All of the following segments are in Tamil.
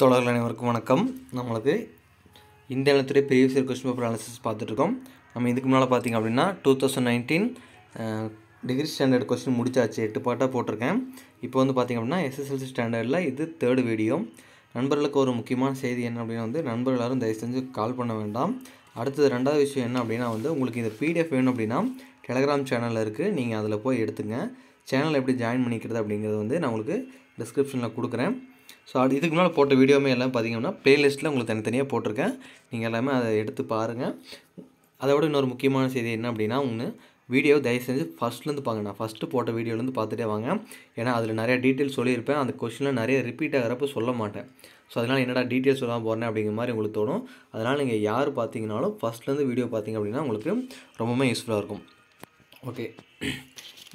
தொடர்கள் அனைவருக்கும் வணக்கம். நம்மளுக்கு இந்த இடத்துல previous year question paper analysis பார்த்துட்ருக்கோம். நம்ம இதுக்கு முன்னால் பார்த்தீங்க அப்படின்னா two thousand nineteen degree standard question முடிச்சாச்சு. எட்டு பாட்டாக போட்டிருக்கேன். இப்போ வந்து பார்த்திங்க அப்படின்னா எஸ்எஸ்எல்சி ஸ்டாண்டர்டில் இது தேர்டு வீடியோ நண்பர்களுக்கு ஒரு முக்கியமான செய்தி என்ன அப்படின்னா வந்து நண்பர்கள் எல்லாரும் தயவு செஞ்சு கால் பண்ண வேண்டாம். அடுத்தது ரெண்டாவது விஷயம் என்ன அப்படின்னா வந்து உங்களுக்கு இந்த பிடிஎஃப் வேணும் அப்படின்னா டெலகிராம் சேனலில் இருக்குது நீங்கள் அதில் போய் எடுத்துங்க. சேனல் எப்படி ஜாயின் பண்ணிக்கிறது அப்படிங்கிறது வந்து நான் உங்களுக்கு டிஸ்கிரிப்ஷனில் கொடுக்குறேன். ஸோ அது இதுக்கு முன்னால் போட்ட வீடியோமே எல்லாம் பார்த்தீங்கன்னா ப்ளேலிஸ்ட்டில் உங்களுக்கு தனித்தனியாக போட்டிருக்கேன். நீங்கள் எல்லாமே அதை எடுத்து பாருங்கள் அதை விட இன்னொரு முக்கியமான செய்தி என்ன அப்படின்னா ஒன்று வீடியோ தயவு செஞ்சு ஃபஸ்ட்லேருந்து பாருங்க. நான் ஃபஸ்ட்டு போட்ட வீடியோலேருந்து பார்த்துட்டே வாங்க. ஏன்னா அதில் நிறைய டீட்டெயில் சொல்லியிருப்பேன். அந்த கொஷினில் நிறைய ரிப்பீட் ஆகிறப்ப சொல்ல மாட்டேன். ஸோ அதனால் என்னடா டீட்டெயில்ஸ் சொல்லாமல் போகிறேன் அப்படிங்கிற மாதிரி உங்களுக்கு தோணும். அதனால் நீங்கள் யார் பார்த்தீங்கனாலும் ஃபஸ்ட்லேருந்து வீடியோ பார்த்தீங்க அப்படின்னா உங்களுக்கு ரொம்பவுமே யூஸ்ஃபுல்லாக இருக்கும். ஓகே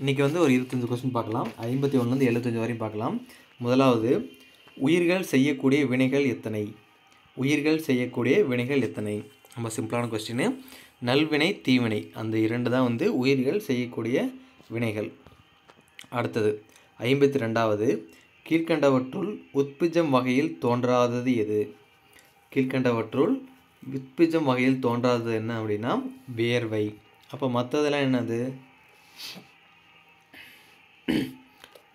இன்றைக்கி வந்து ஒரு இருபத்தஞ்சி கொஸ்டின் பார்க்கலாம். ஐம்பத்தி ஒன்றுலேருந்து எழுபத்தஞ்சி வரையும் பார்க்கலாம். முதலாவது உயிர்கள் செய்யக்கூடிய வினைகள் எத்தனை? உயிர்கள் செய்யக்கூடிய வினைகள் எத்தனை? ரொம்ப சிம்பிளான கொஸ்டின் நல்வினை தீவினை. அந்த இரண்டு தான் வந்து உயிர்கள் செய்யக்கூடிய வினைகள். அடுத்தது ஐம்பத்தி ரெண்டாவது கீழ்கண்டவற்றுள் உத்பிஜம் வகையில் தோன்றாதது எது? கீழ்கண்டவற்றுள் உத்பிஜம் வகையில் தோன்றாதது என்ன அப்படின்னா வேர்வை. அப்போ மற்றதெல்லாம் என்னது?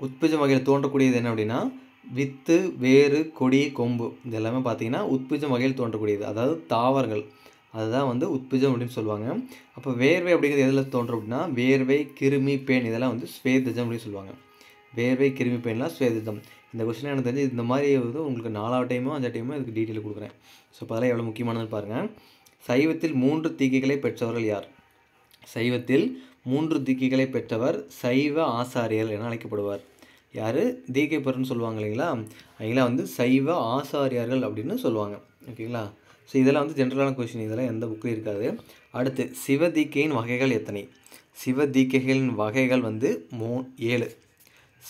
உத்பிஜம் வகையில் தோன்றக்கூடியது என்ன அப்படின்னா வித்து வேறு கொடி கொம்பு இது எல்லாமே பார்த்தீங்கன்னா உத்பிஜம் வகையில் தோன்றக்கூடியது. அதாவது தாவரங்கள். அதுதான் வந்து உத்பிஜம் அப்படின்னு சொல்லுவாங்க. அப்போ வேர்வை அப்படிங்கிறது எதில் தோன்றும் அப்படின்னா வேர்வை கிருமி பேன் இதெல்லாம் வந்து ஸ்வேதஜம் அப்படின்னு சொல்லுவாங்க. வேர்வை கிருமி பேன்லாம் ஸ்வேதஜம். இந்த கொஸ்டின் எனக்கு தெரிஞ்சு இந்த மாதிரி வந்து உங்களுக்கு நாலாவது டைமோ அஞ்சா டைமோ இதுக்கு டீட்டெயில் கொடுக்குறேன். ஸோ இப்போ அதெல்லாம் எவ்வளோ முக்கியமானது பாருங்கள் சைவத்தில் மூன்று தீக்கைகளை பெற்றவர்கள் யார்? சைவத்தில் மூன்று தீக்கைகளை பெற்றவர் சைவ ஆசாரியர் என அழைக்கப்படுவார். யார்? தீக்கை சொல்லுவாங்க இல்லைங்களா? அவங்களாம் வந்து சைவ ஆசாரியார்கள் அப்படின்னு சொல்லுவாங்க. ஓகேங்களா? ஸோ இதெல்லாம் வந்து ஜென்ரலான கொஷின் இதெல்லாம் எந்த புக்கிலும் இருக்காது. அடுத்து சிவதீக்கையின் வகைகள் எத்தனை? சிவதீக்கைகளின் வகைகள் வந்து மூ ஏழு.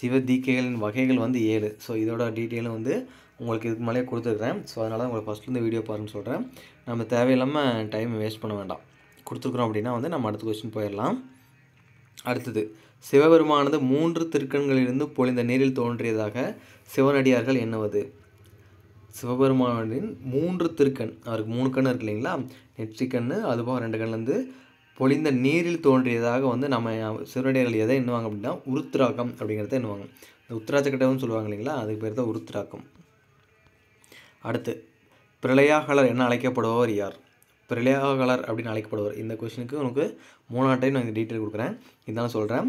சிவதீக்கைகளின் வகைகள் வந்து ஏழு. ஸோ இதோட டீட்டெயிலும் வந்து உங்களுக்கு இதுக்கு மேலே கொடுத்துருக்குறேன். ஸோ அதனால் உங்களுக்கு ஃபஸ்ட்லேருந்து வீடியோ பாருன்னு சொல்கிறேன் நம்ம தேவையில்லாமல் டைம் வேஸ்ட் பண்ண வேண்டாம். கொடுத்துருக்குறோம் அப்படின்னா வந்து நம்ம அடுத்த கொஸ்டின் போயிடலாம். அடுத்தது சிவபெருமானது மூன்று திருக்கண்களிலிருந்து பொழிந்த நீரில் தோன்றியதாக சிவனடியார்கள் எண்ணுவது. சிவபெருமானின் மூன்று திருக்கண் அவருக்கு மூணு கண் இருக்கு இல்லைங்களா? நெற்றிக்கண் அதுபோக ரெண்டு கண்லேருந்து பொழிந்த நீரில் தோன்றியதாக வந்து நம்ம சிவனடியார்கள் எதை எண்ணுவாங்க அப்படின்னா உருத்திராக்கம் அப்படிங்கிறத எண்ணுவாங்க. இந்த உத்திராட்சக்கட்டம்னு சொல்லுவாங்க இல்லைங்களா? அதுக்கு பேர் தான் உருத்திராக்கம். அடுத்து பிரளயாகலர் என்ன அழைக்கப்படுபவர் யார்? பிரலயாகலர் அப்படின்னு அழைக்கப்படுவார். இந்த கொஷினுக்கு உனக்கு மூணாவது டைம் நான் இந்த டீட்டெயில் கொடுக்குறேன். இதான் சொல்கிறேன்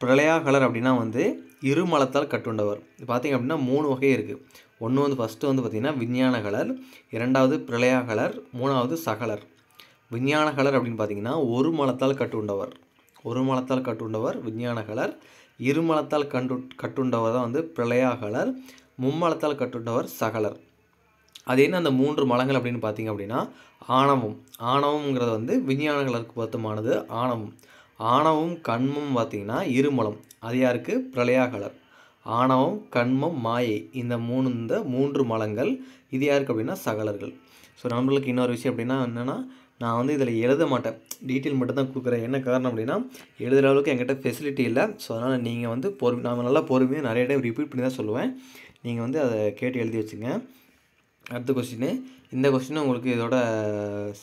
பிரளயாகலர் அப்படின்னா வந்து இருமலத்தால் கட்டுண்டவர். பார்த்திங்க அப்படின்னா மூணு வகை இருக்குது ஒன்று வந்து ஃபஸ்ட்டு வந்து பார்த்திங்கன்னா விஞ்ஞானகலர் இரண்டாவது பிரளயாகலர் மூணாவது சகலர். விஞ்ஞானகலர் அப்படின்னு பார்த்தீங்கன்னா ஒரு மலத்தால் கட்டுண்டவர். ஒரு மலத்தால் கட்டுண்டவர் விஞ்ஞானகலர் இருமலத்தால் கண்டு கட்டுண்டவர் தான் வந்து பிரளயாகலர் மும்மலத்தால் கட்டுண்டவர் சகலர். அது என்ன அந்த மூன்று மலங்கள் அப்படின்னு பார்த்தீங்க அப்படின்னா ஆணவம். ஆணவம்ங்கிறது வந்து விஞ்ஞானங்களுக்கு பொருத்தமானது ஆணவம். ஆணவம் கண்மம் பார்த்திங்கன்னா இருமலம். அது யாருக்கு? பிரளயாகலர். ஆணவம் கண்மம் மாயை. இந்த மூணு இந்த மூன்று மலங்கள் இது யாருக்கு அப்படின்னா சகலர்கள். ஸோ நம்மளுக்கு இன்னொரு விஷயம் அப்படின்னா என்னென்னா நான் வந்து இதில் எழுத மாட்டேன். டீட்டெயில் மட்டும் தான் கொடுக்குறேன். என்ன காரணம் அப்படின்னா எழுதுகிற அளவுக்கு என்கிட்ட ஃபெசிலிட்டி இல்லை. ஸோ அதனால் நீங்கள் வந்து பொறுமை நான் நல்லா பொறுமையாக நிறைய டைம் ரிப்பீட் பண்ணி தான் சொல்லுவேன். நீங்கள் வந்து அதை கேட்டு எழுதி வச்சுங்க. அடுத்த கொஸ்டின் இந்த கொஸ்டின் உங்களுக்கு இதோட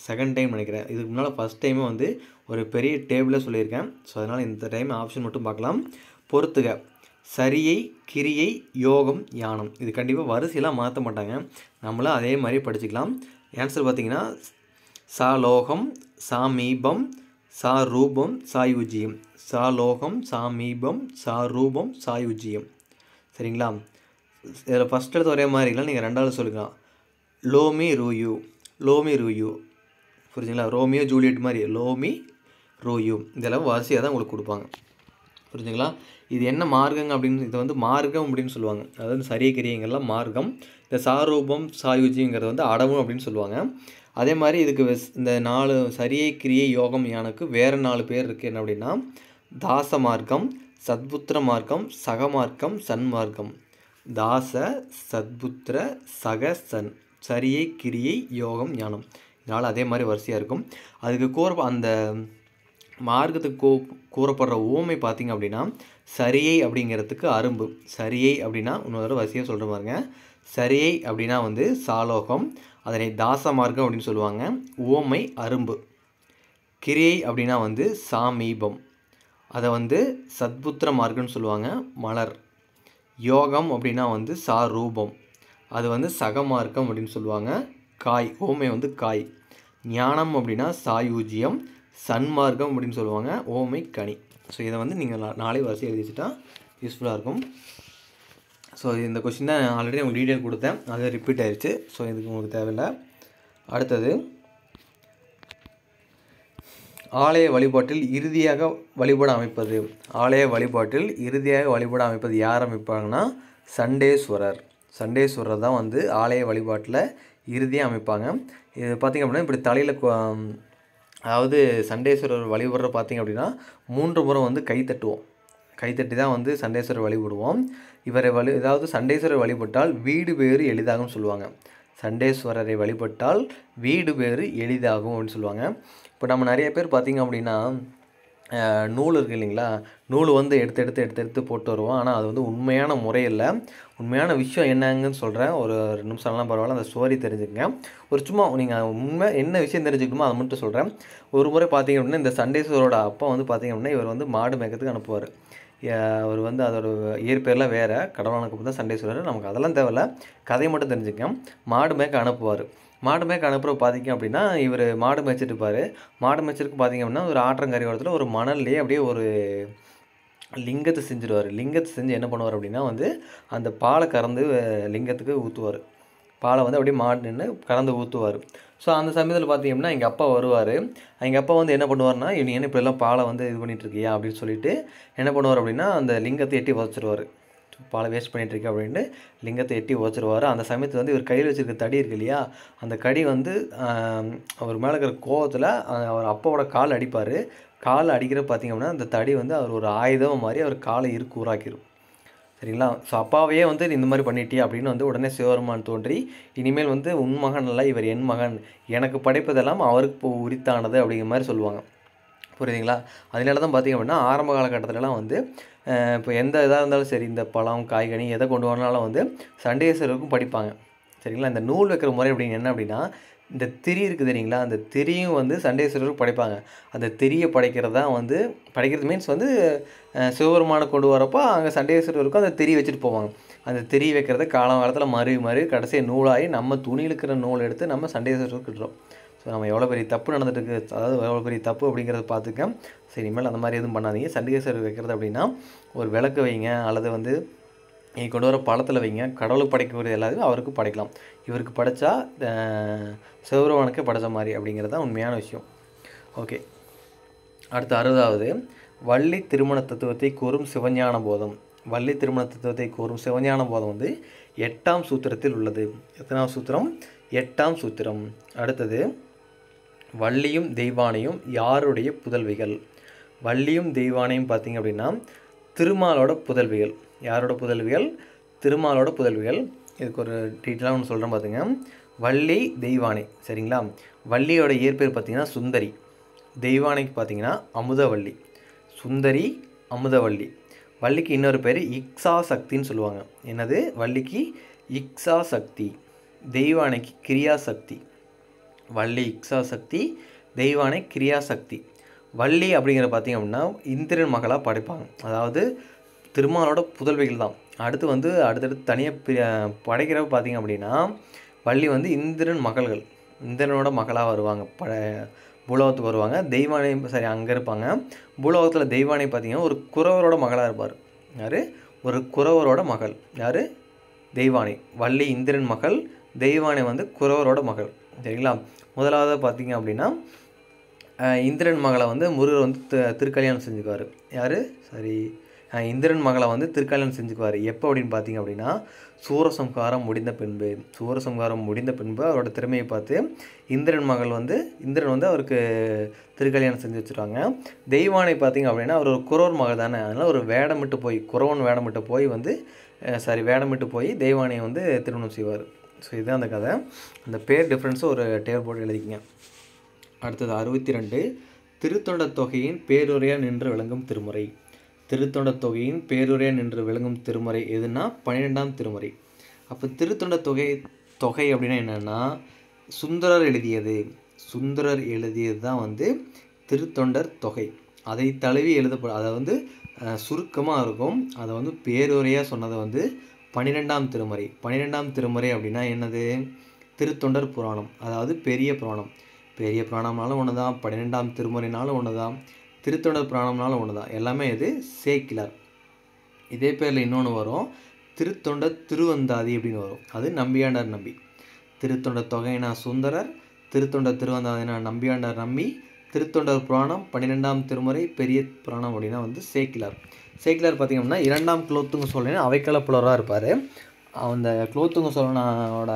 செகண்ட் டைம் நினைக்கிறேன். இதுக்கு முன்னால் ஃபஸ்ட் டைமே வந்து ஒரு பெரிய டேபிளில் சொல்லியிருக்கேன். ஸோ அதனால் இந்த டைம் ஆப்ஷன் மட்டும் பார்க்கலாம். பொறுத்துக. சரியை கிரியை யோகம் யானம். இது கண்டிப்பாக வரிசையெல்லாம் மாற்ற மாட்டாங்க. நம்மளும் அதே மாதிரி படிச்சுக்கலாம். ஆன்சர் பார்த்திங்கன்னா சா லோகம் சா மீபம் சா ரூபம் சாயுஜியம் சா லோகம் சா மீபம் சா ரூபம் சாயுஜியம் சரிங்களா? இதில் ஃபஸ்ட் எடுத்து ஒரே மாதிரி இல்லை. நீங்கள் ரெண்டாவது சொல்லிக்கலாம் லோமி ரூயு லோமி ரூயு. புரிஞ்சுங்களா? ரோமியோ ஜூலியட் மாதிரி லோமி ரோயு. இதெல்லாம் வரிசையாக தான் உங்களுக்கு கொடுப்பாங்க. புரிஞ்சுங்களா? இது என்ன மார்க்கங்க அப்படின்னு இதை வந்து மார்க்கம் அப்படின்னு சொல்லுவாங்க. அதாவது சரிய கிரியங்கள்லாம் மார்க்கம் இந்த சாரூபம் சாயுஜிங்கிறது வந்து அடவும் அப்படின்னு சொல்லுவாங்க. அதே மாதிரி இதுக்கு இந்த நாலு சரியை கிரியை யோகம் யானுக்கு வேறு நாலு பேர் இருக்குது என்ன அப்படின்னா தாச மார்க்கம் சத்புத்திர மார்க்கம் சகமார்க்கம் சன்மார்க்கம் தாச சத்புத்திர சக சன். சரியை கிரியை யோகம் ஞானம். இதனால் அதே மாதிரி வரிசையாக இருக்கும். அதுக்கு கூற அந்த மார்க்கத்துக்கு கூ கூறப்படுற ஓமை பார்த்திங்க அப்படின்னா சரியை அப்படிங்கிறதுக்கு அரும்பு. சரியை அப்படின்னா இன்னொரு வரிசையாக சொல்கிற பாருங்க. சரியை அப்படின்னா வந்து சாலோகம் அதனை தாச மார்க்கம் அப்படின்னு சொல்லுவாங்க. உவமை அரும்பு. கிரியை அப்படின்னா வந்து சாமீபம். அதை வந்து சத்புத்திர மார்க்கம்னு சொல்லுவாங்க மலர். யோகம் அப்படின்னா வந்து சாரூபம். அது வந்து சகமார்க்கம் அப்படின்னு சொல்லுவாங்க. காய் ஓமை வந்து காய். ஞானம் அப்படின்னா சாயூஜியம் சன்மார்க்கம் அப்படின்னு சொல்லுவாங்க. ஓமை கனி. ஸோ இதை வந்து நீங்கள் நாளை வரிசை எழுதி வச்சுட்டா யூஸ்ஃபுல்லாக இருக்கும். ஸோ இந்த கொஷின் தான் ஆல்ரெடி உங்களுக்கு டீட்டெயில் கொடுத்தேன். அது ரிப்பீட் ஆயிடுச்சு ஸோ இதுக்கு உங்களுக்கு தேவையில்லை. அடுத்தது ஆலய வழிபாட்டில் இறுதியாக வழிபாடு அமைப்பது. ஆலய வழிபாட்டில் இறுதியாக வழிபாடு அமைப்பது யார் அமைப்பாங்கன்னா? சண்டேஸ்வரர். சண்டேஸ்வரர் தான் வந்து ஆலய வழிபாட்டில் இறுதியாக அமைப்பாங்க. இது பார்த்திங்க அப்படின்னா இப்படி தலையில் அதாவது சண்டேஸ்வரர் வழிபடுற பார்த்திங்க அப்படின்னா மூன்று முறை வந்து கை தட்டுவோம். கைத்தட்டி தான் வந்து சண்டேஸ்வரர் வழிபடுவோம். இவரை வழி அதாவது சண்டேஸ்வரர் வழிபட்டால் வீடு பேறு எளிதாகும் சொல்லுவாங்க. சண்டேஸ்வரரை வழிபட்டால் வீடு பேறு எளிதாகும் அப்படின்னு சொல்லுவாங்க. இப்போ நம்ம நிறைய பேர் பார்த்திங்க அப்படின்னா நூல் இருக்குது இல்லைங்களா? நூல் வந்து எடுத்து எடுத்து எடுத்து எடுத்து போட்டு வருவோம். ஆனால் அது வந்து உண்மையான முறையில் உண்மையான விஷயம் என்னங்கன்னு சொல்கிறேன் ஒரு ரெண்டு நிமிஷம்லாம் பரவாயில்ல. அந்த ஸ்டோரி தெரிஞ்சுக்கங்க. ஒரு சும்மா நீங்கள் உண்மை என்ன விஷயம் தெரிஞ்சுக்கணுமோ அதை மட்டும் சொல்கிறேன் ஒரு முறை பார்த்தீங்க அப்படின்னா இந்த சண்டேஸ்வரோட அப்பா வந்து பார்த்தீங்க அப்படின்னா இவர் வந்து மாடு மேய்க்கிறதுக்கு அனுப்புவார். அவர் வந்து அதோட இயற்பெயர்லாம் வேறு. கடவுளுக்கு தான் சண்டேஸ்வரர். நமக்கு அதெல்லாம் தேவையில்ல. கதையை மட்டும் தெரிஞ்சுக்கங்க. மாடு மேய்க்க அனுப்புவார். மாடு மேய்க்க அனுப்புகிற பார்த்தீங்க அப்படின்னா இவர் மாடு மேய்ச்சிட்டு இருப்பார். மாடு மேய்ச்சிருக்கு பார்த்தீங்க அப்படின்னா ஒரு ஆற்றங்கரை ஓரத்தில் ஒரு மணல்லையே அப்படியே ஒரு லிங்கத்தை செஞ்சுருவார். லிங்கத்தை செஞ்சு என்ன பண்ணுவார் அப்படின்னா வந்து அந்த பாலை கறந்து லிங்கத்துக்கு ஊற்றுவார் பாலை வந்து அப்படியே மாடு நின்று கறந்து ஊற்றுவார் ஸோ அந்த சமயத்தில் பார்த்தீங்க அப்படின்னா எங்கள் அப்பா வருவார். எங்கள் அப்பா வந்து என்ன பண்ணுவார்னா இவனி என்ன இப்படிலாம் பாலை வந்து இது பண்ணிகிட்ருக்கியா இருக்கியா? அப்படின்னு சொல்லிட்டு என்ன பண்ணுவார் அப்படின்னா அந்த லிங்கத்தை எட்டி உதச்சிருவார் பாலை வேஸ்ட் பண்ணிகிட்டு இருக்கேன் அப்படின்ட்டு லிங்கத்தை எட்டி உதச்சிருவார். அந்த சமயத்தில் வந்து இவர் கையில் வச்சுருக்க தடி இருக்கு இல்லையா? அந்த கடி வந்து அவர் மேலே இருக்கிற கோவத்தில் அவர் அப்பாவோட கால் அடிப்பார். கால் அடிக்கிற பார்த்தீங்க அப்படின்னா அந்த தடி வந்து அவர் ஒரு ஆயுதம் மாதிரி அவர் காலை இருக்கு ஊராக்கிடும் சரிங்களா? ஸோ அப்பாவையே வந்து நீ இந்த மாதிரி பண்ணிட்டே அப்படின்னு வந்து உடனே சிவபெருமான் தோன்றி இனிமேல் வந்து உன் மகன் அல்ல இவர் என் மகன். எனக்கு படைப்பதெல்லாம் அவருக்கு இப்போ உரித்தானது. அப்படிங்கிற மாதிரி சொல்லுவாங்க. புரியுதுங்களா? அதனால தான் பார்த்தீங்க அப்படின்னா ஆரம்ப காலகட்டத்திலலாம் வந்து இப்போ எந்த இதாக இருந்தாலும் சரி இந்த பழம் காய்கனி எதை கொண்டு வரனாலும் வந்து சண்டேஸ்வரருக்கும் படிப்பாங்க. சரிங்களா? இந்த நூல் வைக்கிற முறை அப்படின்னு என்ன அப்படின்னா இந்த திரி இருக்குது தெரியுங்களா? அந்த திரியும் வந்து சண்டேஸ்வரருக்கு படைப்பாங்க. அந்த திரியை படைக்கிறது தான் வந்து படைக்கிறது மீன்ஸ் வந்து அஹ், சிவபெருமானை கொண்டு வரப்போ அங்கே சண்டேஸ்வரருக்கும் அந்த திரி வச்சுட்டு போவாங்க. அந்த திரி வைக்கிறத காலங்காலத்தில் மறு மறு கடைசியாக நூலாகி நம்ம துணியில் இருக்கிற நூல் எடுத்து நம்ம சண்டேஸ்வரருக்கு கிட்டுறோம் ஸோ நம்ம எவ்வளோ பெரிய தப்பு நடந்துட்டுருக்கு? அதாவது எவ்வளோ பெரிய தப்பு அப்படிங்கிறத பார்த்துக்க. சரி இனிமேல் அந்த மாதிரி எதுவும் பண்ணாதீங்க. சண்டிகேஸ்வரர் வைக்கிறது அப்படின்னா ஒரு விளக்கு வைங்க அல்லது வந்து நீ கொண்டு வர பழத்தில் வைங்க. கடவுளுக்கு படைக்கக்கூடிய எல்லாத்தையும் அவருக்கு படைக்கலாம். இவருக்கு படைச்சா சிவபெருமானுக்கு படைச்ச மாதிரி அப்படிங்கிறது தான் உண்மையான விஷயம். ஓகே அடுத்து அறுபதாவது. வள்ளி திருமண தத்துவத்தை கூறும் சிவஞான போதம். வள்ளி திருமண தத்துவத்தை கூறும் சிவஞான போதம் வந்து எட்டாம் சூத்திரத்தில் உள்ளது. எத்தனாம் சூத்திரம்? எட்டாம் சூத்திரம். அடுத்தது வள்ளியும் தெய்வானையும் யாருடைய புதல்விகள்? வள்ளியும் தெய்வானையும் பார்த்தீங்க அப்படின்னா திருமாலோட புதல்விகள். யாரோட புதல்விகள்? திருமாலோட புதல்விகள். இதுக்கு ஒரு டீட்டெயிலாக ஒன்று சொல்கிறேன் பார்த்துங்க வள்ளி தெய்வானை. சரிங்களா? வள்ளியோட இயற்பெயர் பார்த்திங்கன்னா சுந்தரி. தெய்வானைக்கு பார்த்தீங்கன்னா அமுதவள்ளி. சுந்தரி அமுதவள்ளி. வள்ளிக்கு இன்னொரு பேர் இக்ஸா சக்தின்னு சொல்லுவாங்க. என்னது? வள்ளிக்கு இக்ஸா சக்தி தெய்வானைக்கு கிரியா சக்தி வள்ளி இக்ஸா சக்தி தெய்வானை கிரியா சக்தி வள்ளி அப்படிங்கிற பார்த்தீங்க அப்படின்னா இந்திரன் மகளாக படைப்பாங்க. அதாவது திருமாலோட புதல்விகள் தான். அடுத்து வந்து அடுத்தடுத்து தனியாக படைக்கிறப்ப பார்த்திங்க அப்படின்னா வள்ளி வந்து இந்திரன் மகள்கள். இந்திரனோட மகளாக வருவாங்க. பட பூலோகத்துக்கு வருவாங்க. தெய்வானை சரி அங்கே இருப்பாங்க. பூலோகத்தில் தெய்வானை பார்த்திங்கன்னா ஒரு குறவரோட மகளாக இருப்பார். யார்? ஒரு குறவரோட மகள். யார்? தெய்வானை. வள்ளி இந்திரன் மகள். தெய்வானை வந்து குறவரோட மகள். சரிங்களா? முதலாவது பார்த்தீங்க அப்படின்னா இந்திரன் மகளை வந்து முருகர் வந்து திருக்கல்யாணம் செஞ்சுக்குவார். யார்? சாரி. இந்திரன் மகளை வந்து திருக்கல்யாணம் செஞ்சுக்குவார். எப்போ அப்படின்னு பார்த்தீங்க அப்படின்னா சூரசம்ஹாரம் முடிந்த பின்பு. சூரசம்ஹாரம் முடிந்த பின்பு அவரோட திறமையை பார்த்து இந்திரன் மகள் வந்து இந்திரன் வந்து அவருக்கு திருக்கல்யாணம் செஞ்சு வச்சுருவாங்க. தெய்வானை பார்த்தீங்க அப்படின்னா அவர் ஒரு குரோர் மகள் தானே. அதனால் ஒரு வேடமிட்டு போய் குறவன் வேடமிட்டு போய் வந்து சாரி வேடமிட்டு போய் தெய்வானையை வந்து திருமணம் செய்வார். ஸோ இதுதான் அந்த கதை. அந்த பேர் டிஃப்ரென்ஸும் ஒரு டேபிள் போட்டு எழுதிக்கங்க. அடுத்தது அறுபத்தி ரெண்டு திருத்தொண்ட தொகையின் பேருரையாக நின்று விளங்கும் திருமுறை. திருத்தொண்ட தொகையின் பேருரையாக நின்று விளங்கும் திருமுறை எதுனா பன்னிரெண்டாம் திருமுறை. அப்போ திருத்தொண்ட தொகை தொகை அப்படின்னா என்னென்னா சுந்தரர் எழுதியது. சுந்தரர் எழுதியது தான் வந்து திருத்தொண்டர் தொகை. அதை தழுவி எழுதப்படும் அதை வந்து சுருக்கமாக இருக்கும். அதை வந்து பேருரையாக சொன்னதை வந்து பன்னிரெண்டாம் திருமுறை. பன்னிரெண்டாம் திருமுறை அப்படின்னா என்னது? திருத்தொண்டர் புராணம். அதாவது பெரிய புராணம். பெரிய புராணம்னாலும் ஒன்று தான் பன்னிரெண்டாம் திருமுறைனாலும் ஒன்று தான் திருத்தொண்டர் புராணம்னாலும் ஒன்று தான் எல்லாமே இது சேக்கிலார் இதே பேரில் இன்னொன்று வரும். திருத்தொண்டர் திருவந்தாதி அப்படின்னு வரும். அது நம்பியாண்டார் நம்பி. திருத்தொண்டர் தொகைனா சுந்தரர் திருத்தொண்டர் திருவந்தாதினா நம்பியாண்டார் நம்பி திருத்தொண்டர் புராணம் பன்னிரெண்டாம் திருமுறை பெரிய புராணம் அப்படின்னா வந்து சேக்கிலார் சேக்கிலார் பார்த்திங்கன்னா இரண்டாம் குலோத்துங்க சோழன் அவைக்கள புலவராக இருப்பார். அந்த குலோத்துங்க சோழனோட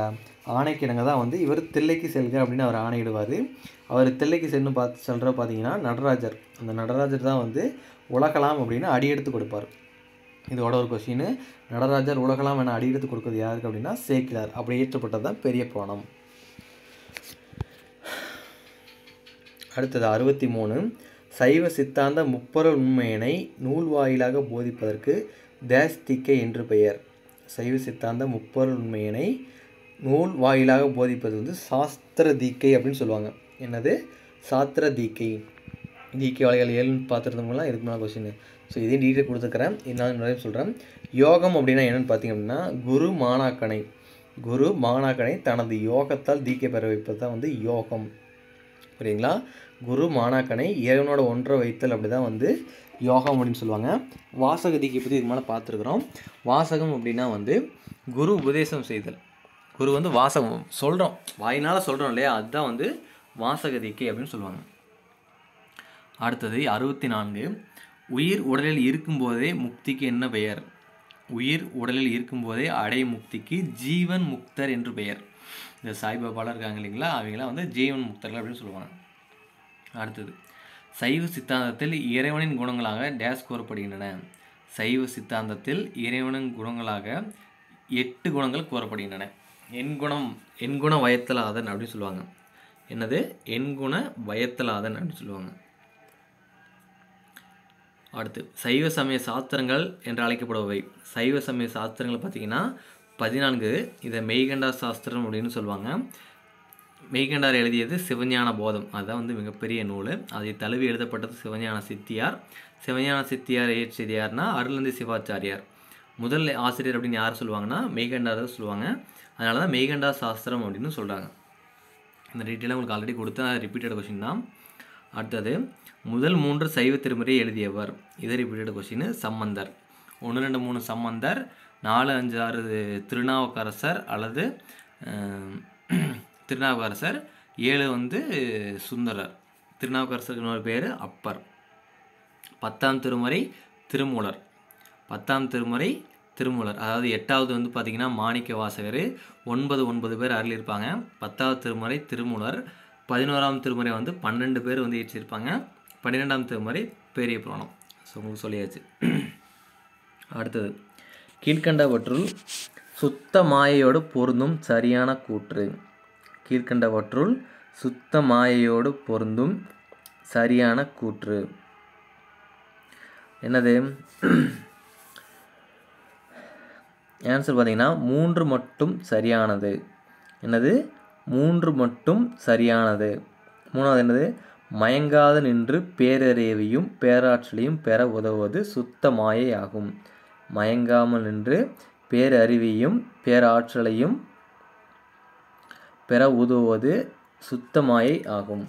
ஆணைக்கிணங்க தான் வந்து இவர் தில்லைக்கு செல்க அப்படின்னு அவர் ஆணையிடுவார். அவர் தில்லைக்கு சென்று பார்த்து செல்கிற பார்த்தீங்கன்னா நடராஜர். அந்த நடராஜர் தான் வந்து உலகலாம் அப்படின்னு அடியெடுத்து கொடுப்பார். இதோட ஒரு கொஷின் நடராஜர் உலகலாம் என அடியெடுத்து கொடுக்குறது யாருக்கு அப்படின்னா சேக்கிலார். அப்படி ஏற்றப்பட்டது தான் பெரிய புராணம். அடுத்தது அறுபத்தி மூணு. சைவ சித்தாந்த முப்பொருள் உண்மையினை நூல் வாயிலாக போதிப்பதற்கு தேஸ்திக்கை என்று பெயர். சைவ சித்தாந்த முப்பொருள் உண்மையினை நூல் வாயிலாக போதிப்பது வந்து சாஸ்திர தீக்கை அப்படின்னு சொல்லுவாங்க. என்னது? சாஸ்திர தீக்கை தீக்கை வகைகள் ஏழுன்னு பார்த்துருந்தவங்களாம் இதுக்கு மேலே கொஸ்டின் ஸோ இதையும் டீட்டெயில் கொடுத்துக்கிறேன் நான் நிறைய சொல்கிறேன் யோகம் அப்படின்னா என்னென்னு பார்த்தீங்க அப்படின்னா குரு மாணாக்கனை. குரு மாணாக்கனை தனது யோகத்தால் தீக்கை பெற வைப்பது தான் வந்து யோகம். புரியுங்களா குரு மாணாக்கனை இறைவனோட ஒன்றை வைத்தல் அப்படி தான் வந்து யோகம் அப்படின்னு சொல்லுவாங்க. வாசகதிக்கு பற்றி இதுக்கு மேலே பார்த்துருக்குறோம். வாசகம் அப்படின்னா வந்து குரு உபதேசம் செய்தல். குரு வந்து வாசகம் சொல்கிறோம் வாயினால் சொல்கிறோம் இல்லையா? அதுதான் வந்து வாசகதிக்கு அப்படின்னு சொல்லுவாங்க. அடுத்தது அறுபத்தி நான்கு. உயிர் உடலில் இருக்கும்போதே முக்திக்கு என்ன பெயர்? உயிர் உடலில் இருக்கும்போதே அடைய முக்திக்கு ஜீவன் முக்தர் என்று பெயர். இந்த சாய்பாபாலாம் இருக்காங்க இல்லைங்களா? அவங்களாம் வந்து ஜீவன் முக்தர்கள் அப்படின்னு சொல்லுவாங்க. அடுத்தது சைவ சித்தாந்தத்தில் இறைவனின் குணங்களாக டேஸ் கூறப்படுகின்றன. சைவ சித்தாந்தத்தில் இறைவனின் குணங்களாக எட்டு குணங்கள் கூறப்படுகின்றன. எண்குணம் எண்குண வயத்தலாதன் அப்படின்னு சொல்லுவாங்க. என்னது? எண்குண வயத்தலாதன் அப்படின்னு சொல்லுவாங்க. அடுத்து சைவ சமய சாஸ்திரங்கள் என்று அழைக்கப்படுபவை. சைவ சமய சாஸ்திரங்கள் பார்த்திங்கன்னா பதினான்கு இதை மெய்கண்டா சாஸ்திரம் அப்படின்னு சொல்லுவாங்க. மெய்கண்டார் எழுதியது சிவஞான போதம். அதுதான் வந்து மிகப்பெரிய நூல். அதை தழுவி எழுதப்பட்டது சிவஞான சித்தியார். சிவஞான சித்தியார் இயற்றியது யார்னா அருளந்தி சிவாச்சாரியார். முதல் ஆசிரியர் அப்படின்னு யார் சொல்லுவாங்கன்னா மெய்கண்டார் தான் சொல்லுவாங்க. அதனால தான் மெய்கண்டா சாஸ்திரம் அப்படின்னு சொல்கிறாங்க இந்த டீட்டெயிலாக உங்களுக்கு ஆல்ரெடி கொடுத்த ரிப்பீட்டட் கொஷின் தான். அடுத்தது முதல் மூன்று சைவ திருமுறை எழுதியவர். இதை ரிப்பீட்டட் கொஷின் சம்பந்தர். ஒன்று ரெண்டு மூணு சம்பந்தர் நாலு அஞ்சு ஆறு திருநாவுக்கரசர் அல்லது திருநாவுக்கரசர் ஏழு வந்து சுந்தரர். திருநாவுக்கரசருக்கு இன்னொரு பேர் அப்பர். பத்தாம் திருமுறை திருமூலர். பத்தாம் திருமுறை திருமூலர். அதாவது எட்டாவது வந்து பார்த்திங்கன்னா மாணிக்க வாசகர். ஒன்பது ஒன்பது பேர் அருளியிருப்பாங்க பத்தாவது திருமுறை திருமூலர். பதினோராம் திருமுறை வந்து பன்னெண்டு பேர் வந்து இயற்றியிருப்பாங்க பன்னிரெண்டாம் திருமுறை பெரிய புராணம். ஸோ உங்களுக்கு சொல்லியாச்சு. அடுத்தது கீழ்கண்டவற்றுள் சுத்த மாயையோடு பொருந்தும் சரியான கூற்று. கீழ்கண்டவற்றுள் சுத்த மாயையோடு பொருந்தும் சரியான கூற்று. என்னது? ஆன்சர் பார்த்தீங்கன்னா மூன்று மட்டும் சரியானது. என்னது? மூன்று மட்டும் சரியானது. மூணாவது என்னது? மயங்காது நின்று பேரறிவையும் பேராற்றலையும் பெற உதவுவது சுத்த மாயை ஆகும் மயங்காமல் நின்று பேரறிவையும் பேராற்றலையும் பெற உதவுவது சுத்தமாயை ஆகும்.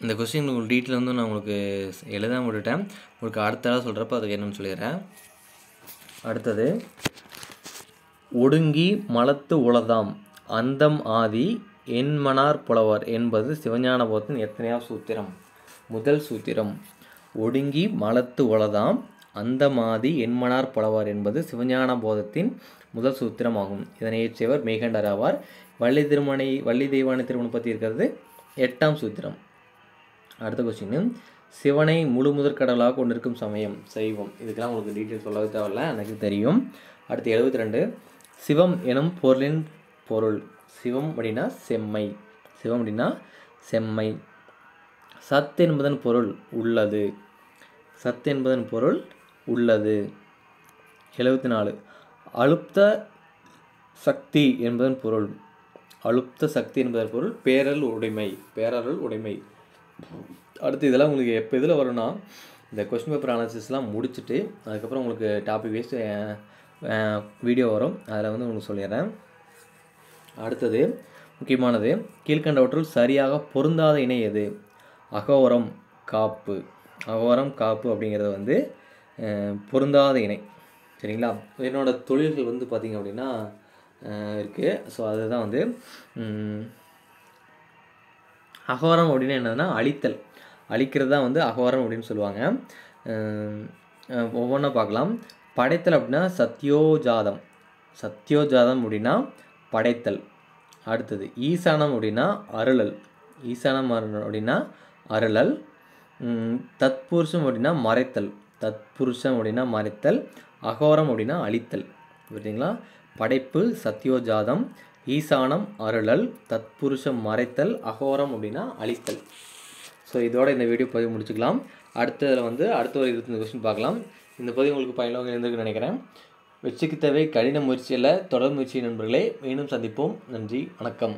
இந்த கொஸ்டின் உங்களுக்கு டீட்டெயில் வந்து நான் உங்களுக்கு எழுதாம விட்டுட்டேன். உங்களுக்கு அடுத்த சொல்கிறப்ப அதுக்கு என்னன்னு சொல்லிடுறேன். அடுத்தது ஒடுங்கி மலத்து உளதாம் அந்தம் ஆதி என்மனார் புலவர் என்பது சிவஞானபோதத்தின் எத்தனையாவது சூத்திரம்? முதல் சூத்திரம் ஒடுங்கி மலத்து உளதாம் அந்தமாதி என்மனார் புலவர் என்பது சிவஞான போதத்தின் முதல் சூத்திரமாகும். இதனை இயற்றியவர் மேகண்டர் ஆவார். வள்ளி திருமணி வள்ளி தெய்வான திருமணம் பற்றி இருக்கிறது எட்டாம் சூத்திரம். அடுத்த கொஸ்டின் சிவனை முழு முதற் கடவுளாக கொண்டிருக்கும் சமயம். சைவம் இதுக்கெல்லாம் உங்களுக்கு டீட்டெயில் சொல்லவே தேவையில்ல. எனக்கு தெரியும். அடுத்து எழுபத்தி ரெண்டு சிவம் எனும் பொருளின் பொருள். சிவம் அப்படின்னா செம்மை. சிவம் அப்படின்னா செம்மை. சத் என்பதன் பொருள் உள்ளது. சத் என்பதன் பொருள் உள்ளது. எழுபத்தி நாலு அழுப்த சக்தி என்பதன் பொருள். அழுப்த சக்தி என்பதன் பொருள் பேரல் உடைமை. பேரருள் உடைமை. அடுத்து இதெல்லாம் உங்களுக்கு எப்போ இதில் வரும்னா இந்த கொஸ்டின் பேப்பர் அனாலிசிஸ்லாம் முடிச்சுட்டு அதுக்கப்புறம் உங்களுக்கு டாபிக் வைஸ் வீடியோ வரும். அதில் வந்து உங்களுக்கு சொல்லிடுறேன். அடுத்தது முக்கியமானது கீழ்கண்டவற்றுள் சரியாக பொருந்தாத இணை எது? அகோரம் காப்பு. அகோரம் காப்பு அப்படிங்கிறது வந்து பொருந்தாத இணை. சரிங்களா? என்னோடய தொழில்கள் வந்து பார்த்திங்க அப்படின்னா இருக்குது ஸோ அதுதான் வந்து அகோரம் அப்படின்னு என்னதுன்னா அழித்தல். அழிக்கிறது தான் வந்து அகோரம் அப்படின்னு சொல்லுவாங்க. ஒவ்வொன்றா பார்க்கலாம். படைத்தல் அப்படின்னா சத்யோஜாதம். சத்யோஜாதம் அப்படின்னா படைத்தல். அடுத்தது ஈசானம் அப்படின்னா அருளல். ஈசானம் அப்படின்னா அருளல். தத்புருஷம் அப்படின்னா மறைத்தல். தத்புருஷம் அப்படின்னா மறைத்தல். அகோரம் அப்படின்னா அழித்தல். பார்த்தீங்களா படைப்பு சத்யோஜாதம். ஈசானம் அருளல். தத்புருஷம் மறைத்தல். அகோரம் அப்படின்னா அழித்தல். ஸோ இதோட இந்த வீடியோ பதிவு முடிச்சுக்கலாம். அடுத்ததில் வந்து அடுத்த ஒரு இருபத்தஞ்சு கொஸ்டின் பார்க்கலாம். இந்த பதிவு உங்களுக்கு பயனுள்ள இருந்திருக்குன்னு நினைக்கிறேன். வெற்றிக்கு தேவை கடின முயற்சியில் தொடர் முயற்சி நண்பர்களே மீண்டும் சந்திப்போம். நன்றி வணக்கம்.